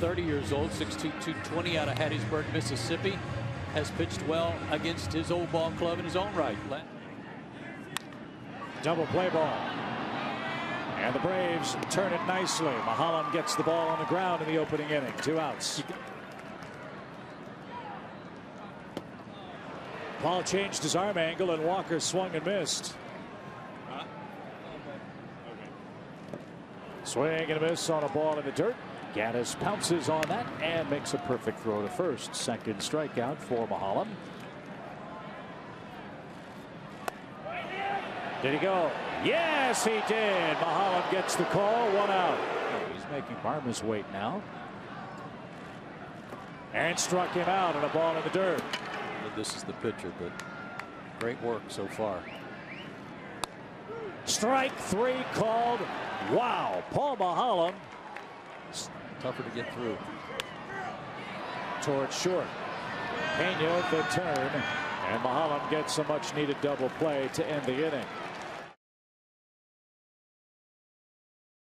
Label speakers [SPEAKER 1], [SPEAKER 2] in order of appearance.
[SPEAKER 1] 30 years old, 6'2", 220 out of Hattiesburg, Mississippi. Has pitched well against his old ball club in his own right.
[SPEAKER 2] Double play ball. And the Braves turn it nicely. Maholm gets the ball on the ground in the opening inning. Two outs. Paul changed his arm angle and Walker swung and missed. Uh, Swing and a miss on a ball in the dirt. Gattis pounces on that and makes a perfect throw to first. Second strikeout for Maholm. Did he go? Yes, he did. Maholm gets the call. One out. He's making Barmes wait now. And struck him out on a ball in the dirt.
[SPEAKER 1] This is the pitcher, but great work so far.
[SPEAKER 2] Strike three called. Wow. Paul Maholm.
[SPEAKER 1] Tougher to get through.
[SPEAKER 2] Towards short. Pena the turn. And Maholm gets a much needed double play to end the inning.